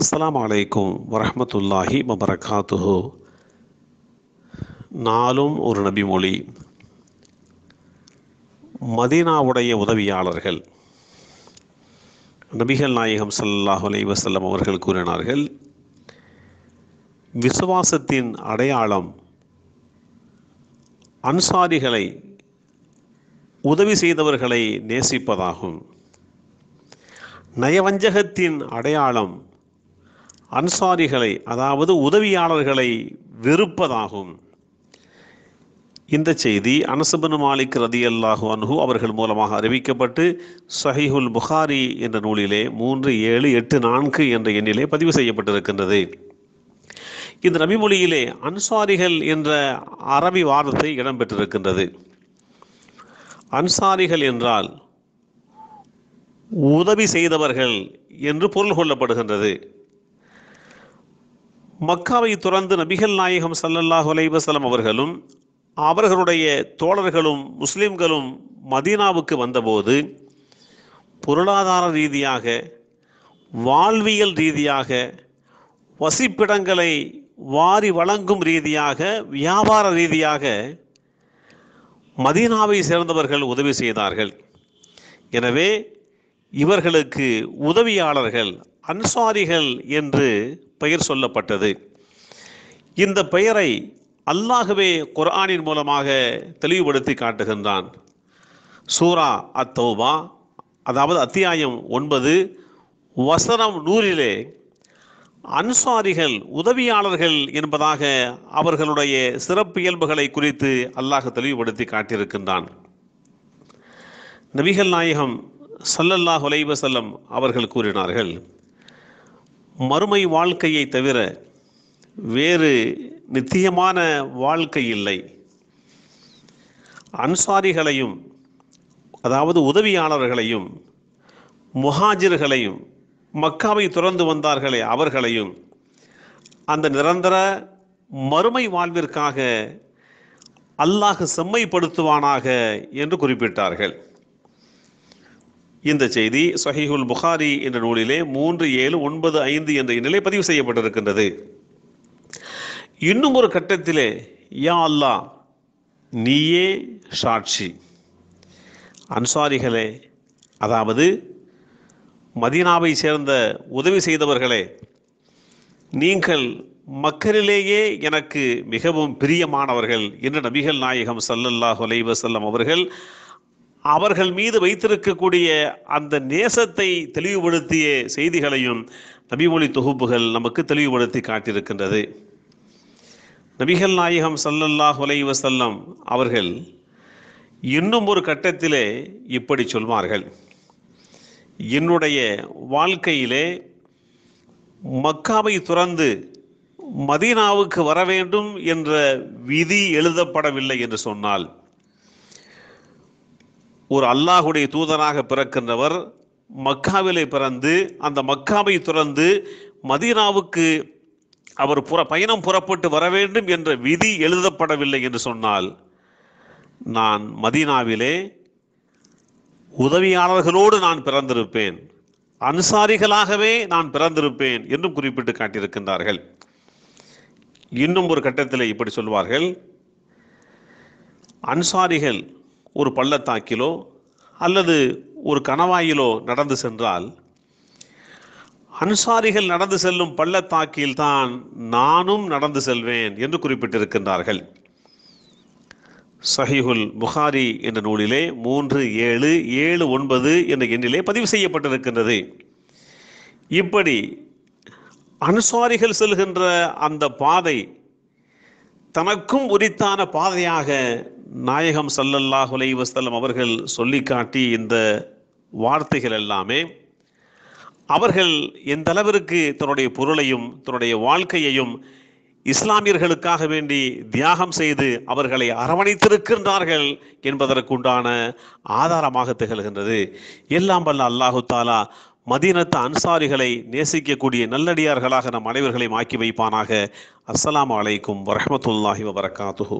அஸ்ஸலாமு வலைக்கும் வரமத்துல்லாஹி வபரகாத்துஹு. நாளும் ஒரு நபிமொழி. மதீனாவுடைய உதவியாளர்கள். நபிகள் நாயகம் சல்லாஹ் அலைஹி வசல்லம் அவர்கள் கூறினார்கள் விசுவாசத்தின் அடையாளம் அன்சாரிகளை உதவி செய்தவர்களை நேசிப்பதாகும். நயவஞ்சகத்தின் அடையாளம் அன்சாரிகளை அதாவது உதவியாளர்களை வெறுப்பதாகும். இந்த செய்தி அனசபனு மாலிக் ரதி அல்லாஹு அன்ஹு அவர்கள் மூலமாக அறிவிக்கப்பட்டு சஹிஹுல் புகாரி என்ற நூலிலே மூன்று ஏழு எட்டு நான்கு என்ற எண்ணிலே பதிவு செய்யப்பட்டிருக்கின்றது. இந்த நபிமொழியிலே அன்சாரிகள் என்ற அரபி வார்த்தை இடம்பெற்றிருக்கின்றது. அன்சாரிகள் என்றால் உதவி செய்தவர்கள் என்று பொருள் கொள்ளப்படுகின்றது. மக்காவை துறந்து நபிகள் நாயகம் சல்லல்லாஹ் அலைவசலம் அவர்களும் அவர்களுடைய தோழர்களும் முஸ்லிம்களும் மதீனாவுக்கு வந்தபோது பொருளாதார ரீதியாக வாழ்வியல் ரீதியாக வசிப்பிடங்களை வாரி வழங்கும் ரீதியாக வியாபார ரீதியாக மதீனாவை சேர்ந்தவர்கள் உதவி செய்தார்கள். எனவே இவர்களுக்கு உதவியாளர்கள் அன்சாரிகள் என்று பெயர் சொல்லப்பட்டது. இந்த பெயரை அல்லாகவே குர்ஆனின் மூலமாக தெளிவுபடுத்தி காட்டுகின்றான். சூரா அத்தௌபா அதாவது அத்தியாயம் ஒன்பது வசனம் நூறிலே அன்சாரிகள் உதவியாளர்கள் என்பதாக அவர்களுடைய சிறப்பு இயல்புகளை குறித்து அல்லாஹ் தெளிவுபடுத்தி காட்டியிருக்கின்றான். நபிகள் நாயகம் சல்லல்லாஹ் செல்லம் அவர்கள் கூறினார்கள் மறுமை வாழ்க்கையை தவிர வேறு நித்தியமான வாழ்க்கை இல்லை. அன்சாரிகளையும் அதாவது உதவியாளர்களையும் முஹாஜிர்களையும் மக்காவை துறந்து வந்தார்களே அவர்களையும் அந்த நிரந்தர மறுமை வாழ்விற்காக அல்லாஹ் செம்மைப்படுத்துவானாக என்று குறிப்பிட்டார்கள். இந்த செய்தி சஹிஹுல் புகாரி என்ற நூலிலே மூன்று ஏழு ஒன்பது ஐந்து என்ற நிலை பதிவு செய்யப்பட்டிருக்கின்றது. இன்னும் ஒரு கட்டத்திலே யா அல்லா நீயே சாட்சி. அன்சாரிகளே அதாவது மதீனாவை சேர்ந்த உதவி செய்தவர்களே நீங்கள் மக்களிலேயே எனக்கு மிகவும் பிரியமானவர்கள் என்று நபிகள் நாயகம் சல்லல்லாஹ் ஒலைவசல்லம் அவர்கள் அவர்கள் மீது வைத்திருக்கக்கூடிய அந்த நேசத்தை தெளிவுபடுத்திய செய்திகளையும் நபிமொழி தொகுப்புகள் நமக்கு தெளிவுபடுத்தி காட்டியிருக்கின்றது. நபிகள் நாயகம் சல்லல்லாஹ் செல்லம் அவர்கள் இன்னும் ஒரு கட்டத்திலே இப்படி சொல்வார்கள். என்னுடைய வாழ்க்கையிலே மக்காவை துறந்து மதீனாவுக்கு வர வேண்டும் என்ற விதி எழுதப்படவில்லை என்று சொன்னால் ஒரு அல்லாஹுடைய தூதராக பிறக்கின்றவர் மக்காவிலே பிறந்து அந்த மக்காவை துறந்து மதீனாவுக்கு அவர் புற பயணம் புறப்பட்டு வர வேண்டும் என்ற விதி எழுதப்படவில்லை என்று சொன்னால் நான் மதீனாவிலே உதவியாளர்களோடு நான் பிறந்திருப்பேன் அன்சாரிகளாகவே நான் பிறந்திருப்பேன் என்றும் குறிப்பிட்டு காட்டியிருக்கின்றார்கள். இன்னும் ஒரு கட்டத்தில் இப்படி சொல்வார்கள் அன்சாரிகள் ஒரு பள்ளத்தாக்கிலோ அல்லது ஒரு கணவாயிலோ நடந்து சென்றால் அன்சாரிகள் நடந்து செல்லும் பள்ளத்தாக்கில் தான் நானும் நடந்து செல்வேன் என்று குறிப்பிட்டிருக்கின்றார்கள். சஹிஹுல் புகாரி என்ற நூலிலே மூன்று ஏழு ஏழு ஒன்பது என்ற எண்ணிலே பதிவு செய்யப்பட்டிருக்கின்றது. இப்படி அனுசாரிகள் செல்கின்ற அந்த பாதை தனக்கும் உரித்தான பாதையாக நாயகம் சல்லல்லாஹ் வசல்லம் அவர்கள் சொல்லி காட்டி இந்த வார்த்தைகள் எல்லாமே அவர்கள் எந்த அளவிற்கு தன்னுடைய பொருளையும் தன்னுடைய வாழ்க்கையையும் இஸ்லாமியர்களுக்காக வேண்டி தியாகம் செய்து அவர்களை அரவணைத்திருக்கின்றார்கள் என்பதற்குண்டான ஆதாரமாக திகழ்கின்றது. எல்லாம் வல்ல அல்லாஹு தாலா மதீனத்து அன்சாரிகளை நேசிக்கக்கூடிய நல்லடியார்களாக நம் அனைவர்களையும் ஆக்கி வைப்பானாக. அஸ்லாம் அலைக்கும் வரமத்துல்லாஹி வபரகாத்துஹு.